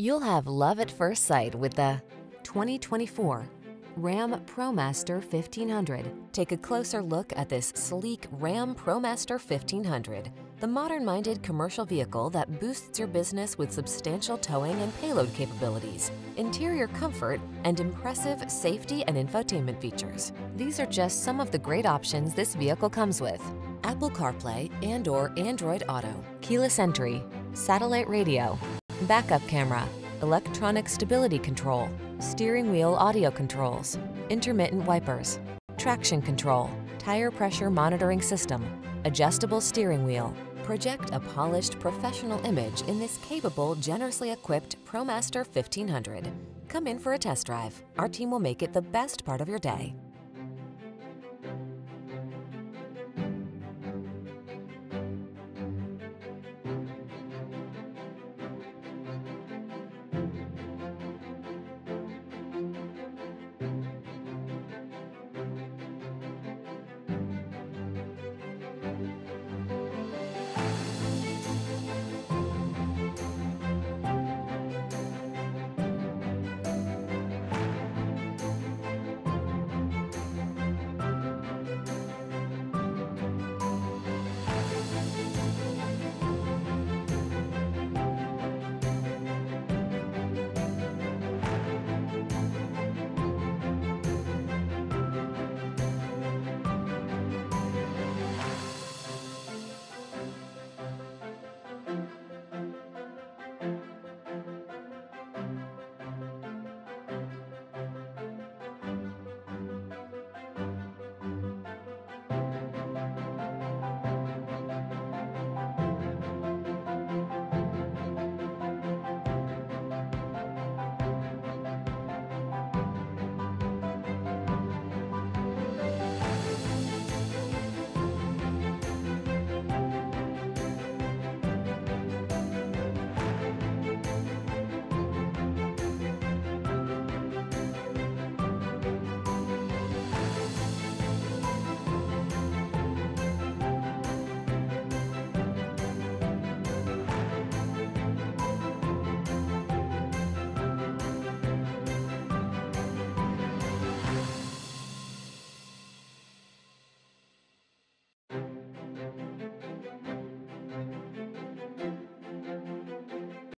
You'll have love at first sight with the 2024 Ram ProMaster 1500. Take a closer look at this sleek Ram ProMaster 1500, the modern-minded commercial vehicle that boosts your business with substantial towing and payload capabilities, interior comfort, and impressive safety and infotainment features. These are just some of the great options this vehicle comes with. Apple CarPlay and or Android Auto, keyless entry, satellite radio, backup camera, electronic stability control, steering wheel audio controls, intermittent wipers, traction control, tire pressure monitoring system, adjustable steering wheel. Project a polished professional image in this capable, generously equipped ProMaster 1500. Come in for a test drive. Our team will make it the best part of your day.